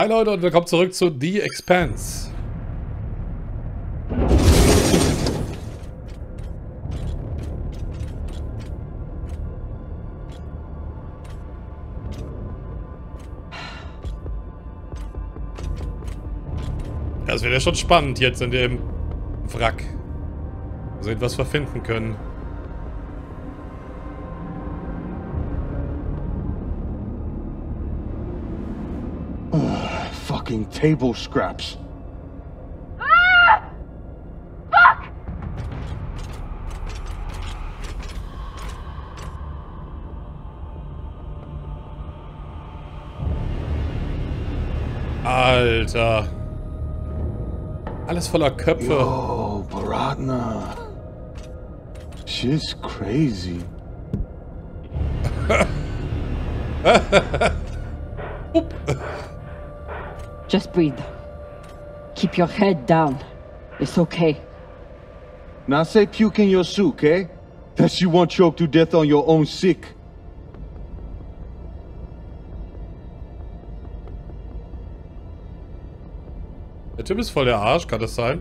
Hi Leute und willkommen zurück zu The Expanse. Das wird ja schon spannend jetzt in dem Wrack. Also etwas verfinden können. Fucking table scraps. Ah! Fuck! Alter. Alles voller Köpfe. Yo, Baratna. She's crazy. Just breathe. Keep your head down. It's okay. Now say puke in your soup, eh? That you won't choke to death on your own sick. Der Typ ist voll der Arsch, kann das sein?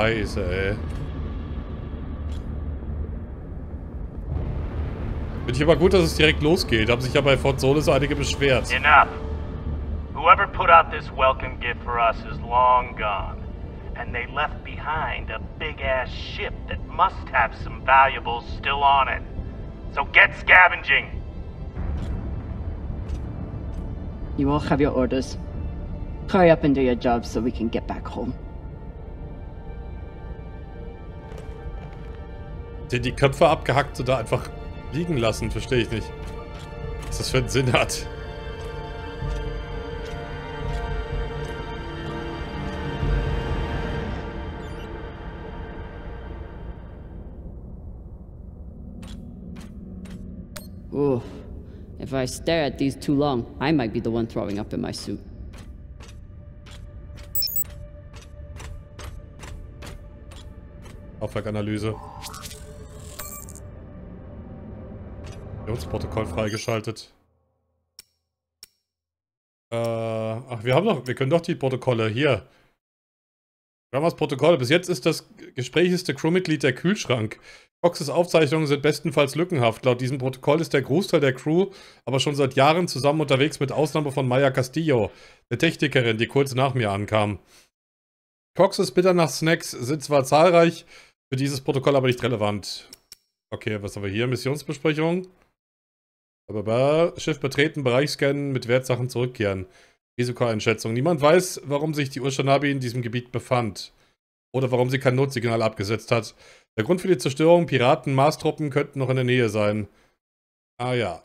Scheiße, ey. Finde ich aber gut, dass es direkt losgeht. Haben sich ja bei Fort Solis einige beschwert. Enough. Whoever put out this welcome gift for us is long gone. And they left behind a big-ass ship that must have some valuables still on it. So get scavenging! You all have your orders. Hurry up and do your job so we can get back home. Den die Köpfe abgehackt oder einfach liegen lassen, verstehe ich nicht. Was das für einen Sinn hat. Ooh. If I stare at these too long, I might be the one throwing up in my soup. Laufwerkanalyse. Protokoll freigeschaltet. Äh, ach, wir haben doch, wir können doch die Protokolle hier. Das Protokoll. Bis jetzt ist das gesprächigste Crewmitglied der Kühlschrank. Coxes Aufzeichnungen sind bestenfalls lückenhaft. Laut diesem Protokoll ist der Großteil der Crew aber schon seit Jahren zusammen unterwegs, mit Ausnahme von Maya Castillo, der Technikerin, die kurz nach mir ankam. Coxes Bitter nach Snacks sind zwar zahlreich, für dieses Protokoll aber nicht relevant. Okay, was haben wir hier? Missionsbesprechung. Schiff betreten, Bereich scannen, mit Wertsachen zurückkehren. Risikoeinschätzung. Niemand weiß, warum sich die Urshanabi in diesem Gebiet befand. Oder warum sie kein Notsignal abgesetzt hat. Der Grund für die Zerstörung, Piraten, Marstruppen könnten noch in der Nähe sein. Ah ja.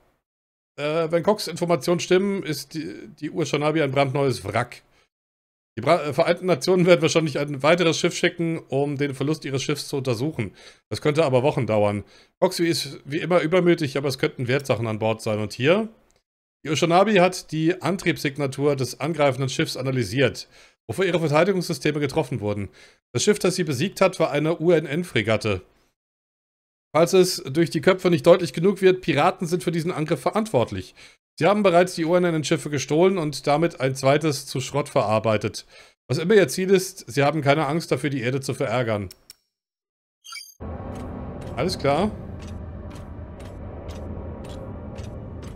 Äh, wenn Cox Informationen stimmen, ist die, die Urshanabi ein brandneues Wrack. Die äh, Vereinten Nationen werden wahrscheinlich ein weiteres Schiff schicken, um den Verlust ihres Schiffs zu untersuchen. Das könnte aber Wochen dauern. Oxy ist wie immer übermütig, aber es könnten Wertsachen an Bord sein. Und hier? Die Oshanabi hat die Antriebssignatur des angreifenden Schiffs analysiert, wofür ihre Verteidigungssysteme getroffen wurden. Das Schiff, das sie besiegt hat, war eine UNN-Fregatte. Falls es durch die Köpfe nicht deutlich genug wird, Piraten sind für diesen Angriff verantwortlich. Sie haben bereits die UNN-Schiffe gestohlen und damit ein zweites zu Schrott verarbeitet. Was immer ihr Ziel ist, sie haben keine Angst dafür, die Erde zu verärgern. Alles klar.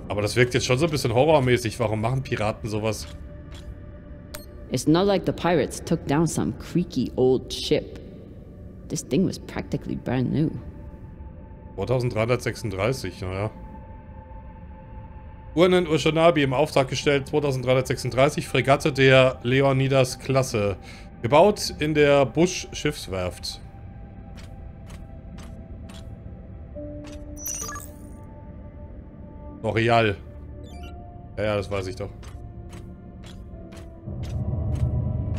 Aber das wirkt jetzt schon so ein bisschen horrormäßig. Warum machen Piraten sowas? It's not like the pirates took down some creaky old ship. This thing was practically brand new. 2336, naja. Urnen Urshanabi im Auftrag gestellt, 2336, Fregatte der Leonidas-Klasse. Gebaut in der Busch-Schiffswerft. L'Oreal. Ja, ja, das weiß ich doch.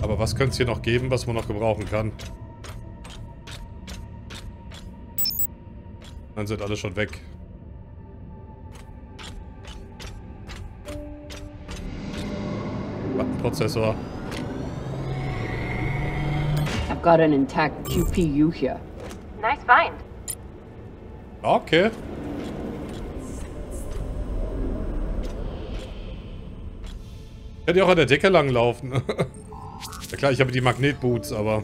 Aber was könnte es hier noch geben, was man noch gebrauchen kann? Dann sind alle schon weg. Prozessor. I've got an intact QPU here. Nice find. Okay. Hätte ja auch an der Decke langlaufen. ja klar, ich habe die Magnetboots, aber...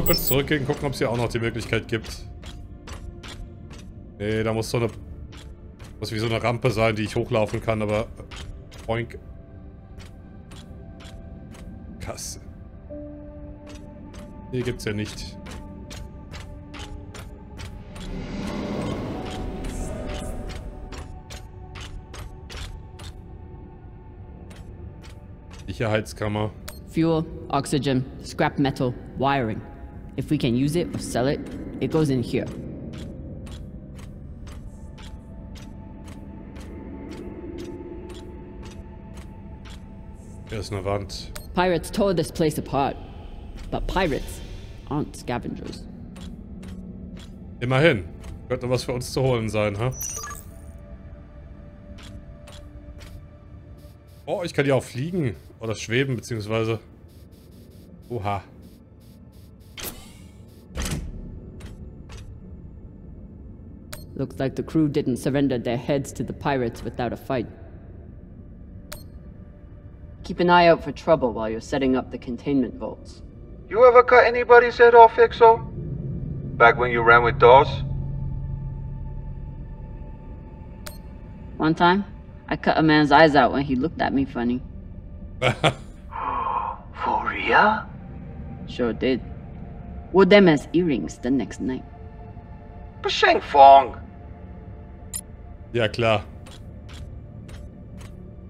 mal kurz zurückgehen, gucken, ob es hier auch noch die Möglichkeit gibt. Nee, da muss so eine... Muss wie so eine Rampe sein, die ich hochlaufen kann, aber... Boink. Kasse. Hier gibt's ja nicht. Sicherheitskammer. Fuel, oxygen, scrap metal, wiring. If we can use it or sell it, it goes in here. Hier ist eine Wand. Pirates tore this place apart. But pirates aren't scavengers. Immerhin. Könnte was für uns zu holen sein, ha? Oh, ich kann ja auch fliegen. Oder schweben, beziehungsweise... Oha. Looks like the crew didn't surrender their heads to the pirates without a fight. Keep an eye out for trouble while you're setting up the containment vaults. You ever cut anybody's head off, Exo? Back when you ran with Dawes? One time, I cut a man's eyes out when he looked at me funny. For real? Sure did. Wore them as earrings the next night. Basheng Fong. Ja, klar.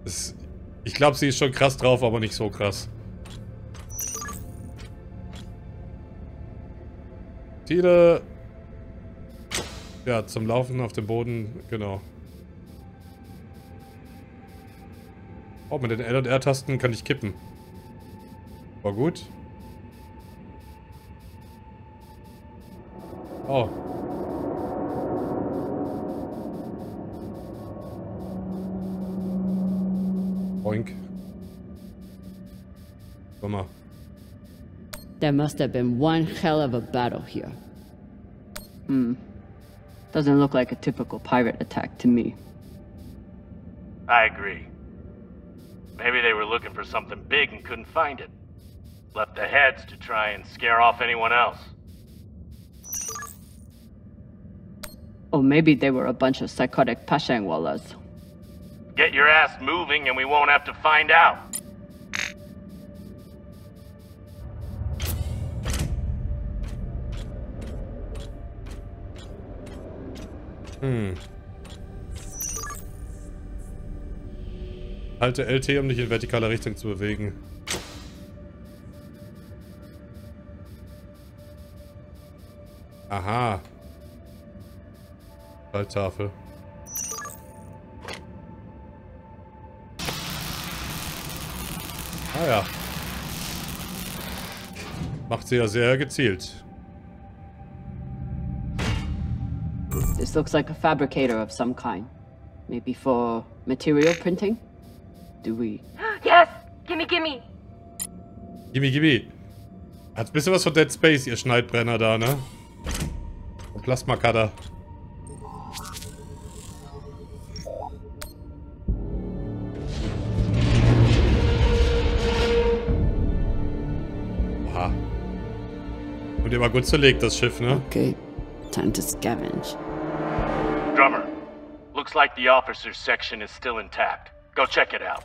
Das, ich glaube, sie ist schon krass drauf, aber nicht so krass. Ziele. Ja, zum Laufen auf dem Boden, genau. Oh, mit den L- und R-Tasten kann ich kippen. War gut. Oh. Boink. Guck mal. There must have been one hell of a battle here. Hmm. Doesn't look like a typical pirate attack to me. I agree. Maybe they were looking for something big and couldn't find it. Left the heads to try and scare off anyone else. Or maybe they were a bunch of psychotic Pashangwalas. Get your ass moving and we won't have to find out. Hm. Halte LT, um dich in vertikaler Richtung zu bewegen. Aha. Schalttafel. Ah ja. Macht sie ja sehr gezielt. This looks like a fabricator of some kind. Maybe for material printing? Do we? Yes! Gimme, gimme! Gimme, gimme. Hat ein bisschen was von Dead Space, ihr Schneidbrenner da, ne? Und Plasma-Cutter. War gut zerlegt, das Schiff, ne? Okay, time to scavenge. Drummer, looks like the officers section is still intact. Go check it out.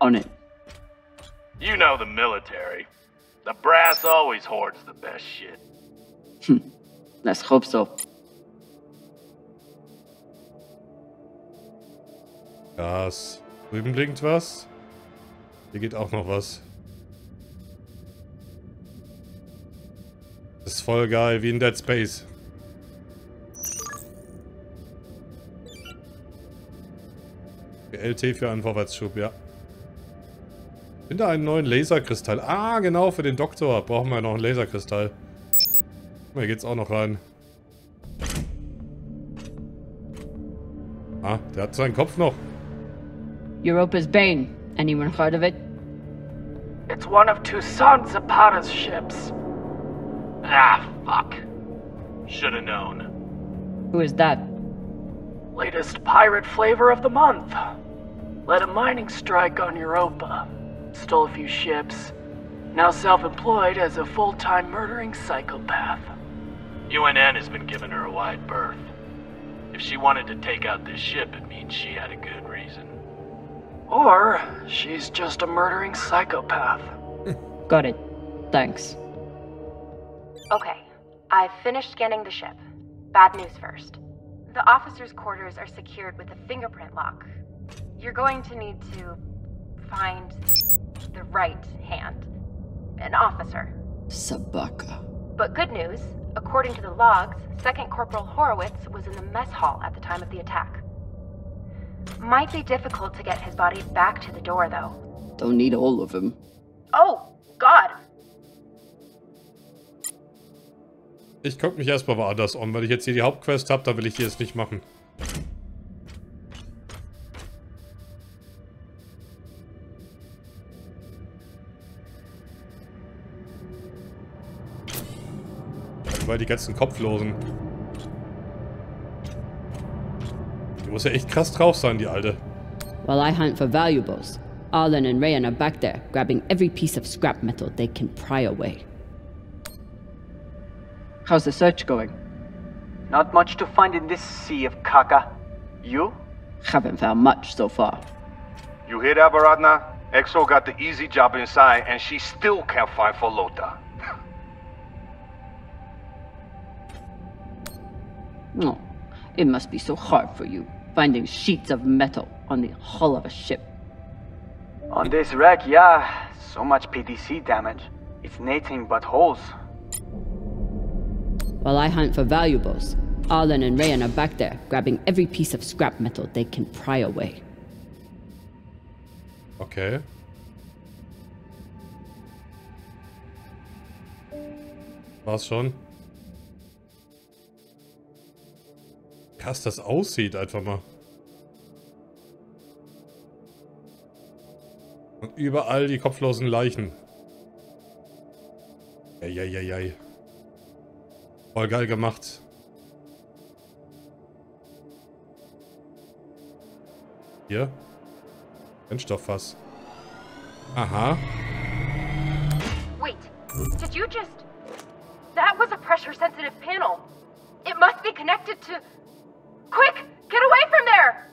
On it. You know the military. The brass always hoards the best shit. Let's hope so. Gas. Drüben blinkt was. Hier geht auch noch was. Voll geil, wie in Dead Space. LT für einen Vorwärtsschub, ja. Finde einen neuen Laserkristall. Ah, genau, für den Doktor brauchen wir noch einen Laserkristall. Guck mal, Hier geht's auch noch rein. Ah, der hat seinen Kopf noch. Europa's Bane. Anyone heard of it? It's one of Toussaint Zapata's ships. Ah, fuck. Shoulda known. Who is that? Latest pirate flavor of the month. Led a mining strike on Europa. Stole a few ships. Now self employed as a full time murdering psychopath. UNN has been giving her a wide berth. If she wanted to take out this ship, it means she had a good reason. Or she's just a murdering psychopath. Got it. Thanks. Okay, I've finished scanning the ship. Bad news first. The officers' quarters are secured with a fingerprint lock. You're going to need to find the right hand. An officer. Sabaka. But good news, according to the logs, Second Corporal Horowitz was in the mess hall at the time of the attack. Might be difficult to get his body back to the door, though. Don't need all of him. Oh, God! Ich guck mich erstmal woanders um. Wenn ich jetzt hier die Hauptquest habe, dann will ich die jetzt nicht machen. Weil die ganzen Kopflosen. Die muss ja echt krass drauf sein, die Alte. While I hunt for valuables, Arlen and Rayan are back there, grabbing every piece of scrap metal they can pry away. How's the search going? Not much to find in this sea of caca. You? Haven't found much so far. You hear that, Baradna? Exo got the easy job inside, and she still can't find Folota. Oh, it must be so hard for you, finding sheets of metal on the hull of a ship. On this wreck, yeah. So much PDC damage. It's nothing but holes. While I hunt for valuables, Arlen and Rayan are back there, grabbing every piece of scrap metal they can pry away. Okay. War's schon? Krass, das aussieht einfach mal. Und überall die kopflosen Leichen. Eieiei. Voll geil gemacht. Hier. Brennstofffass. Aha. Wait, did you just. That was a pressure sensitive panel. It must be connected to. Quick! Get away from there!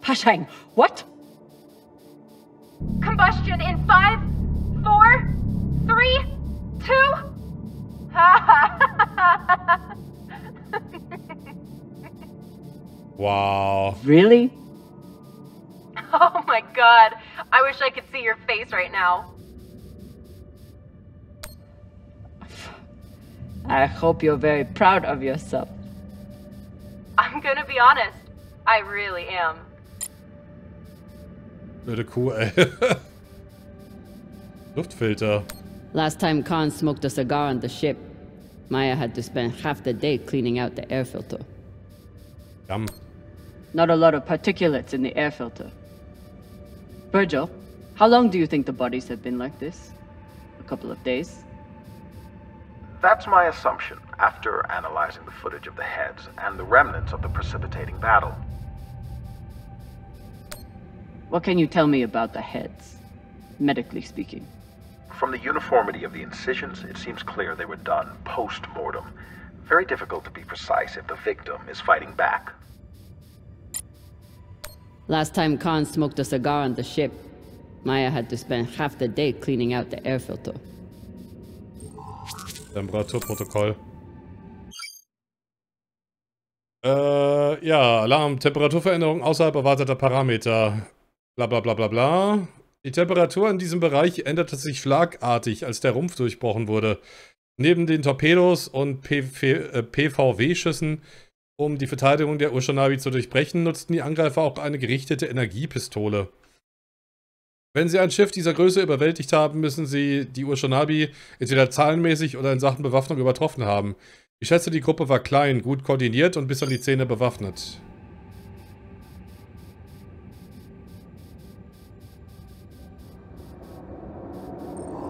Pashang, what? Combustion in five, four, three, two. Wow. Really? oh my god. I wish I could see your face right now. I hope you're very proud of yourself. I'm gonna be honest. I really am. Äh, Blöde Kuh, ey. Luftfilter. Last time Khan smoked a cigar on the ship, Maya had to spend half the day cleaning out the air filter. Yum. Not a lot of particulates in the air filter. Virgil, how long do you think the bodies have been like this? A couple of days? That's my assumption after analyzing the footage of the heads and the remnants of the precipitating battle. What can you tell me about the heads, medically speaking? From the uniformity of the incisions, it seems clear they were done post mortem. Very difficult to be precise if the victim is fighting back. Last time Khan smoked a cigar on the ship, Maya had to spend half the day cleaning out the air filter. Temperaturprotokoll. Äh, ja, Alarm. Temperaturveränderung außerhalb erwarteter Parameter. Bla bla bla bla bla. Die Temperatur in diesem Bereich änderte sich schlagartig, als der Rumpf durchbrochen wurde. Neben den Torpedos und PVW-Schüssen, um die Verteidigung der Ushanabi zu durchbrechen, nutzten die Angreifer auch eine gerichtete Energiepistole. Wenn sie ein Schiff dieser Größe überwältigt haben, müssen sie die Ushanabi entweder zahlenmäßig oder in Sachen Bewaffnung übertroffen haben. Ich schätze, die Gruppe war klein, gut koordiniert und bis an die Zähne bewaffnet.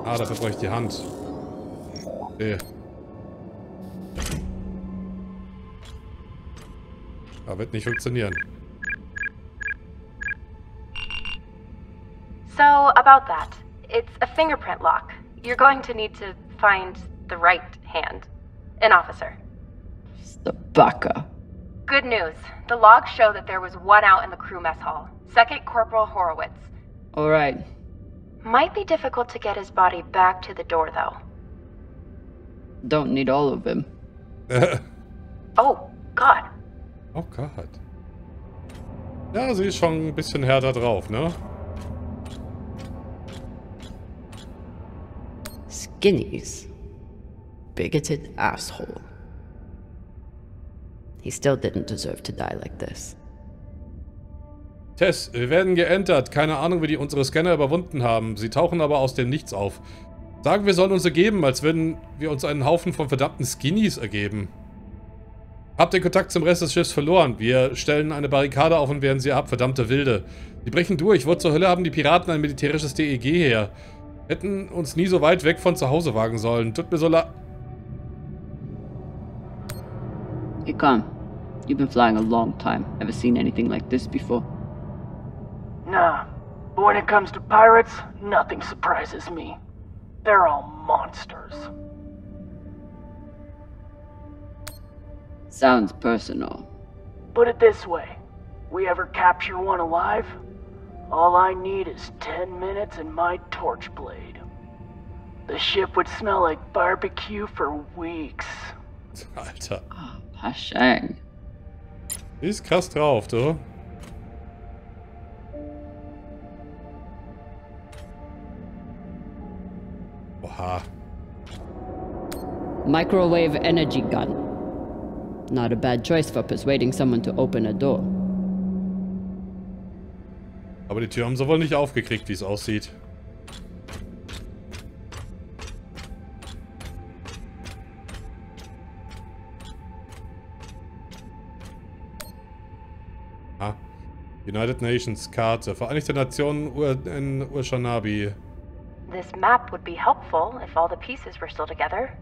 Ah, dafür brauche ich die Hand. Okay. Aber wird nicht funktionieren. So, about that. It's a fingerprint lock. You're going to need to find the right hand. An officer. The Sabaka. Good news. The logs show that there was one out in the crew mess hall. Second Corporal Horowitz. Alright. Might be difficult to get his body back to the door, though. Don't need all of him. Oh, God. oh Gott. Ja, sie ist schon ein bisschen härter drauf, ne? Skinnies. Bigoted asshole. He still didn't deserve to die like this. Tess, wir werden geentert. Keine Ahnung, wie die unsere Scanner überwunden haben. Sie tauchen aber aus dem Nichts auf. Sagen, wir sollen uns ergeben, als würden wir uns einen Haufen von verdammten Skinnies ergeben. Habt den Kontakt zum Rest des Schiffs verloren. Wir stellen eine Barrikade auf und wehren sie ab, verdammte Wilde. Die brechen durch. Wo zur Hölle haben die Piraten ein militärisches DEG her? Hätten uns nie so weit weg von zu Hause wagen sollen. Tut mir so leid. Hey, Khan. You've been flying a long time. Ever seen anything like this before? Nah, but when it comes to pirates, nothing surprises me. They're all monsters. Sounds personal. Put it this way we ever capture one alive? All I need is 10 minutes and my torch blade. The ship would smell like barbecue for weeks. Alter. Ah, Pashang. Die ist krass drauf, du. Microwave energy gun. Not a bad choice for persuading someone to open a door. Aber die Tür haben sie wohl nicht aufgekriegt, wie es aussieht. Ah. United Nations Karte. Vereinigte Nationen Ur in Urshanabi. This map would be helpful if all the pieces were still together.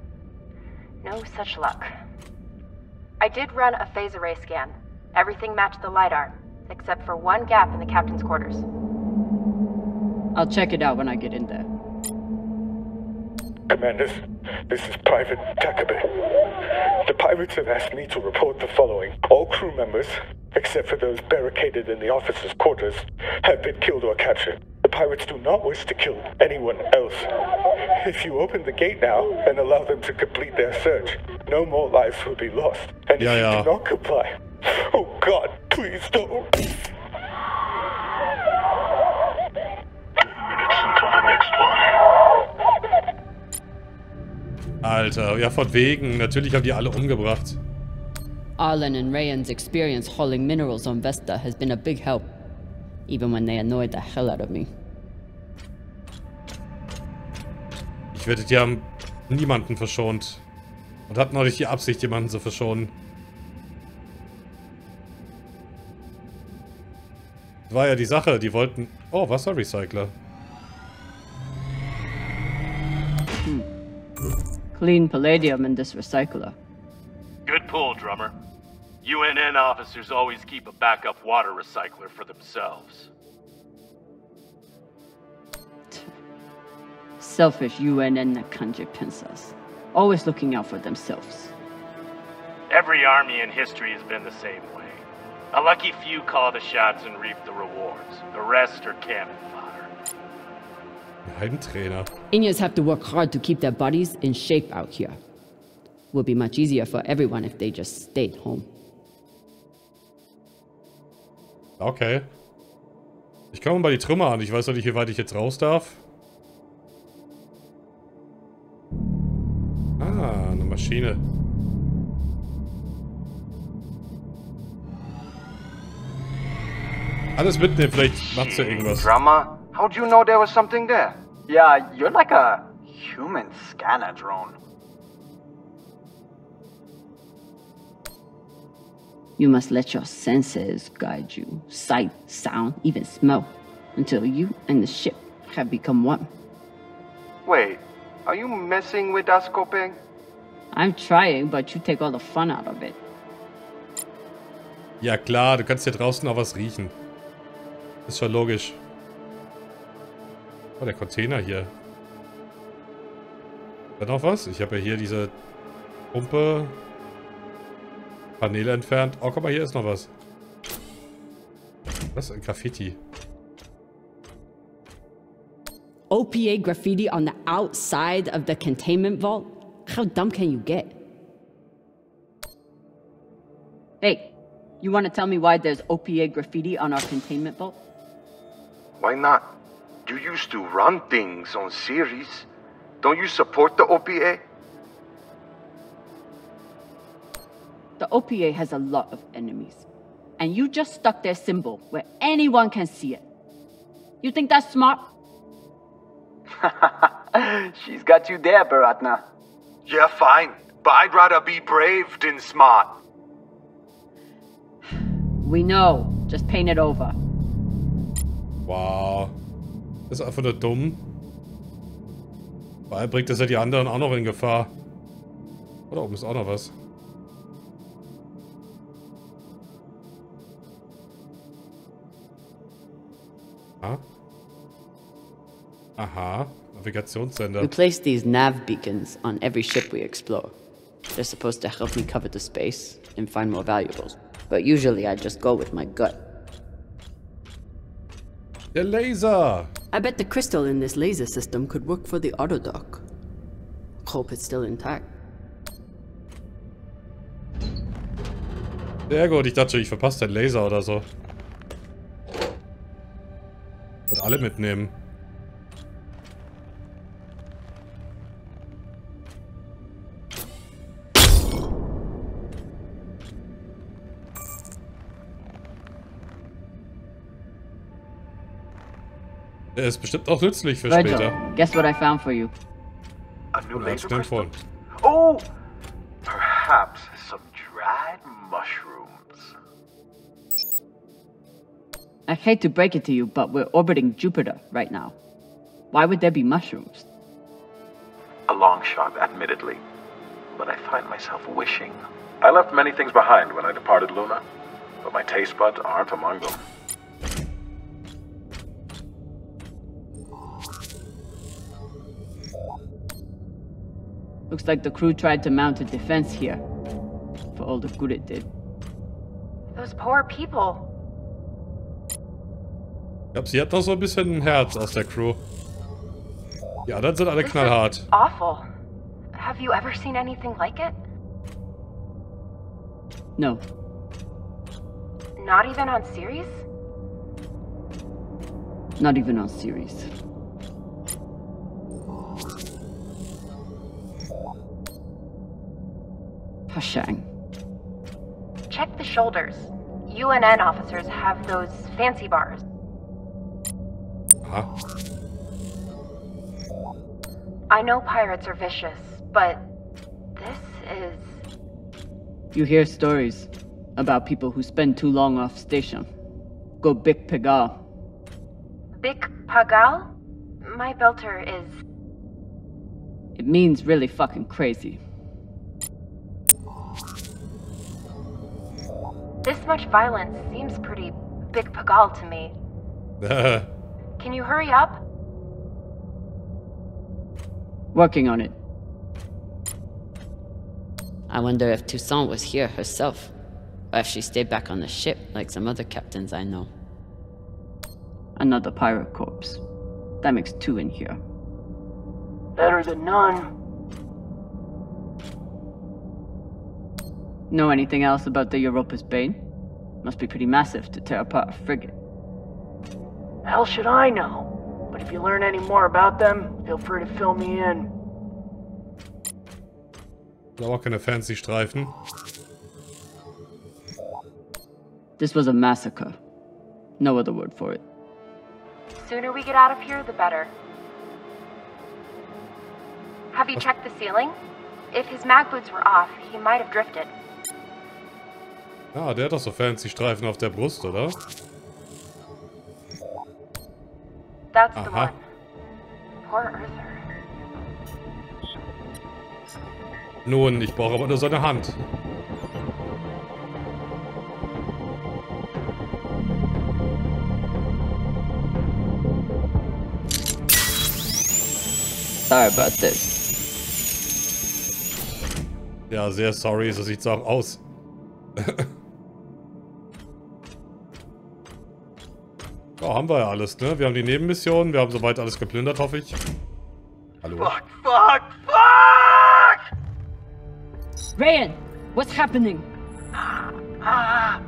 No such luck. I did run a phase array scan. Everything matched the LiDAR, except for one gap in the captain's quarters. I'll check it out when I get in there. Commanders, this is Private Takabe. The pirates have asked me to report the following. All crew members, except for those barricaded in the officers' quarters, have been killed or captured. The pirates do not wish to kill anyone else. If you open the gate now and allow them to complete their search, no more lives will be lost. And Yeah, if yeah. you do not comply, oh God, please don't. Alter, ja von wegen. Natürlich haben die alle umgebracht. Arlen and Rayan's experience hauling minerals on Vesta has been a big help, even when they annoyed the hell out of me. Ich wette, die haben niemanden verschont. Und hatten auch nicht die Absicht, jemanden zu verschonen. Das war ja die Sache, die wollten... Oh, Wasserrecycler. Clean palladium in this recycler. Good pull, drummer. UNN officers always keep a backup water recycler for themselves. Selfish UNN Nakanje princess. Always looking out for themselves. Every army in history has been the same way. A lucky few call the shots and reap the rewards. The rest are cannon fodder. Heimtrainer. Inyas have to work hard to keep their bodies in shape out here. Would be much easier for everyone if they just stayed home. Okay. Ich komme mal die Trümmer an. Ich weiß noch nicht, wie weit ich jetzt raus darf. Eine Maschine. Alles mitnehmen, vielleicht macht's ja irgendwas. Drama? How'd you know there was something there? Yeah, you're like a human scanner drone. You must let your senses guide you sight, sound, even smell until you and the ship have become one. Wait, are you messing with us, Kopeng? I'm trying, but you take all the fun out of it. Ja klar, du kannst hier draußen auch was riechen. Ist schon logisch. Oh, der Container hier. Da noch was? Ich habe ja hier diese Pumpe. Paneele entfernt. Oh, guck mal, hier ist noch was. Was? Ein Graffiti. OPA graffiti on the outside of the containment vault? How dumb can you get? Hey, you want to tell me why there's OPA graffiti on our containment vault? Why not? You used to run things on Ceres. Don't you support the OPA? The OPA has a lot of enemies. And you just stuck their symbol where anyone can see it. You think that's smart? She's got you there, Baratna. Yeah, fine. But I'd rather be brave than smart. We know. Just paint it over. Wow. Das ist einfach nur dumm. Vor allem bringt das ja die anderen auch noch in Gefahr. Oh, da oben ist auch noch was. Ah. Aha. Navigationssender. We place these nav beacons on every ship we explore. They're supposed to help me cover the space and find more valuables. But usually I just go with my gut. The Laser! I bet the crystal in this laser system could work for the autodock. Hope it's still intact. Sehr gut, ich dachte ich verpasse den Laser oder so. Und alle mitnehmen. Der ist bestimmt auch nützlich für Virgil, später. guess what I found for you? A new Ja, laser crystal? Oh! Perhaps some dried mushrooms. I hate to break it to you, but we're orbiting Jupiter right now. Why would there be mushrooms? A long shot, admittedly. But I find myself wishing. I left many things behind when I departed Luna, but my taste buds aren't among them. Looks like the crew tried to mount a defense here. For all the good it did. Those poor people. Ich glaube, sie hat noch so ein bisschen ein Herz aus der Crew. Die anderen sind alle This is knallhart. Awful. Have you ever seen anything like it? No. Not even on Ceres? Not even on Ceres. Pashang. Check the shoulders. UNN officers have those fancy bars. Aha. I know pirates are vicious, but this is. You hear stories about people who spend too long off station. Go Big Pegal. Big Pagal? My belter is. It means really fucking crazy. This much violence seems pretty Big Pagal to me. Can you hurry up? Working on it. I wonder if Toussaint was here herself, or if she stayed back on the ship like some other captains I know. Another pirate corpse. That makes two in here. Better than none. Know anything else about the Europa's Bane? Must be pretty massive to tear apart a frigate. Hell should I know? But if you learn any more about them, feel free to fill me in. Da auch keine fancy Streifen. This was a massacre. No other word for it. Sooner we get out of here, the better. Have you uh. checked the ceiling? If his mag boots were off, he might have drifted. Ah, der hat doch so fancy Streifen auf der Brust, oder? That's the Aha. one. Poor Arthur. Nun, ich brauche aber nur seine Hand. Sorry about this. Ja, sehr sorry, so sieht's auch aus. oh, haben wir ja alles, ne? Wir haben die Nebenmission, wir haben soweit alles geplündert, hoffe ich. Hallo. Fuck, fuck, fuck! Rayan, what's happening? Ah,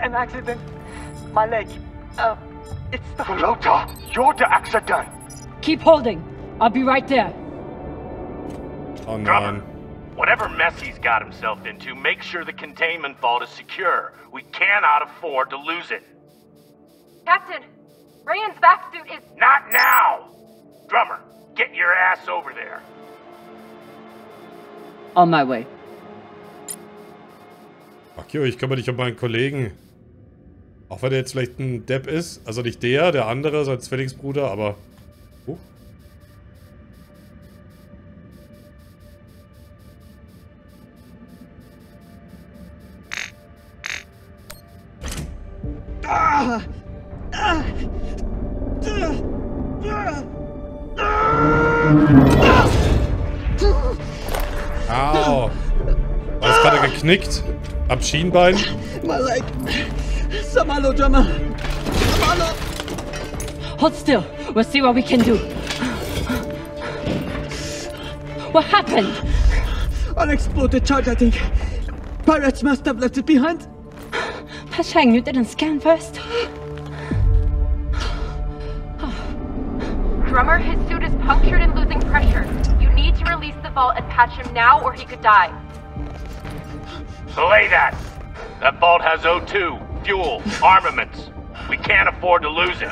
an accident. My leg. Uh, it's the... Lota, you're the accident. Keep holding. I'll be right there. Oh nein. whatever mess he's got himself into, make sure the containment vault is secure. We cannot afford to lose it. Captain, Rayan's vac suit is. Not now! Drummer, get your ass over there. On my way. Akio, ich kümmere dich um meinen Kollegen. Auch wenn er jetzt vielleicht ein Depp ist. Also nicht der, der andere, sein Zwillingsbruder, aber... geknickt? Am Schienbein? My leg. Samalo, drummer. Samalo. Hold still. We'll see what we can do. What happened? Unexploded charge, I think. Pirates must have left it behind. Pashang, you didn't scan first? Drummer, his suit is punctured and losing pressure. You need to release the vault and patch him now, or he could die. Belay that! That vault has O2, fuel, armaments. We can't afford to lose it.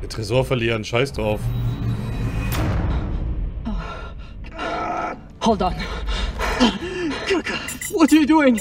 Den Tresor verlieren, scheiß drauf. Hold on. Kaka, what are you doing?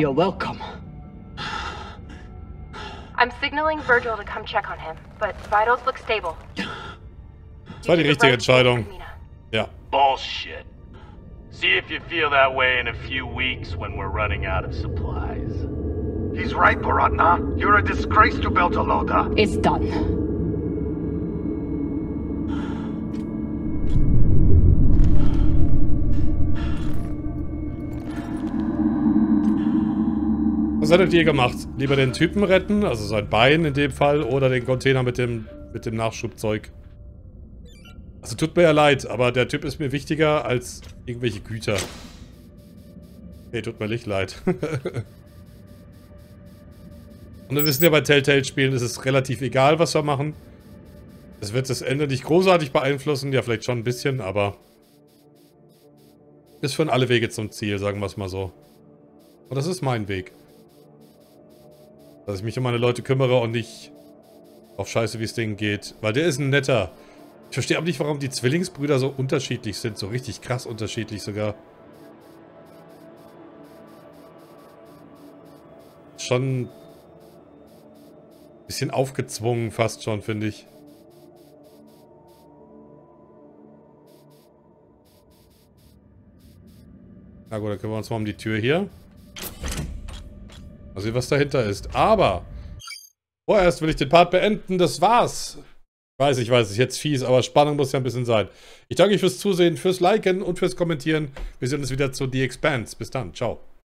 You're welcome. I'm signaling Virgil to come check on him, but vitals look stable. Das war die richtige Entscheidung. Ja. Bullshit. See if you feel that way in a few weeks when we're running out of supplies. He's right, Baratna. You're a disgrace to Beltalowda. It's done. Was hättet ihr gemacht? Lieber den Typen retten, also sein Bein in dem Fall, oder den Container mit dem, mit dem Nachschubzeug? Also tut mir ja leid, aber der Typ ist mir wichtiger als irgendwelche Güter. Okay, tut mir nicht leid. Und wir wissen ja, bei Telltale-Spielen ist es relativ egal, was wir machen. Es wird das Ende nicht großartig beeinflussen, ja vielleicht schon ein bisschen, aber... Es führen alle Wege zum Ziel, sagen wir es mal so. Und das ist mein Weg. Dass ich mich um meine Leute kümmere und nicht auf Scheiße, wie es denen geht. Weil der ist ein netter. Ich verstehe aber nicht, warum die Zwillingsbrüder so unterschiedlich sind. So richtig krass unterschiedlich sogar. Schon... Bisschen aufgezwungen fast schon, finde ich. Na gut, dann kümmern wir uns mal um die Tür hier. Mal sehen, was dahinter ist. Aber vorerst will ich den Part beenden. Das war's. Ich weiß, ich weiß, ist jetzt fies, aber Spannung muss ja ein bisschen sein. Ich danke euch fürs Zusehen, fürs Liken und fürs Kommentieren. Wir sehen uns wieder zu The Expanse. Bis dann. Ciao.